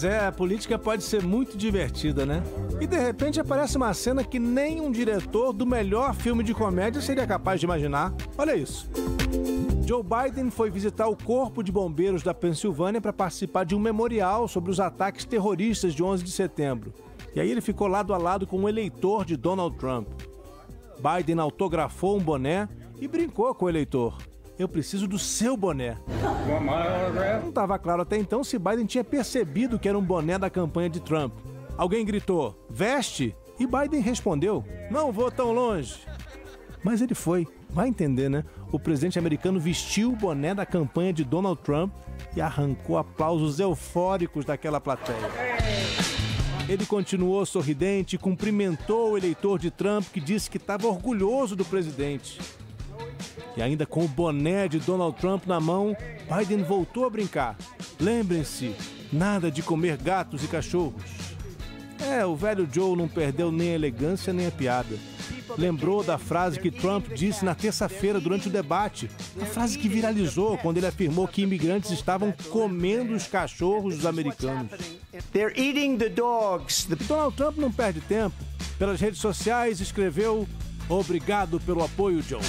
Pois é, a política pode ser muito divertida, né? E de repente aparece uma cena que nem um diretor do melhor filme de comédia seria capaz de imaginar. Olha isso. Joe Biden foi visitar o Corpo de Bombeiros da Pensilvânia para participar de um memorial sobre os ataques terroristas de 11 de setembro. E aí ele ficou lado a lado com um eleitor de Donald Trump. Biden autografou um boné e brincou com o eleitor. Eu preciso do seu boné. Não estava claro até então se Biden tinha percebido que era um boné da campanha de Trump. Alguém gritou: Veste? E Biden respondeu: Não vou tão longe. Mas ele foi. Vai entender, né? O presidente americano vestiu o boné da campanha de Donald Trump e arrancou aplausos eufóricos daquela plateia. Ele continuou sorridente e cumprimentou o eleitor de Trump que disse que estava orgulhoso do presidente. E ainda com o boné de Donald Trump na mão, Biden voltou a brincar. Lembrem-se, nada de comer gatos e cachorros. É, o velho Joe não perdeu nem a elegância nem a piada. Lembrou da frase que Trump disse na terça-feira durante o debate. A frase que viralizou quando ele afirmou que imigrantes estavam comendo os cachorros dos americanos. They're eating the dogs. Donald Trump não perde tempo. Pelas redes sociais escreveu: Obrigado pelo apoio, Joe.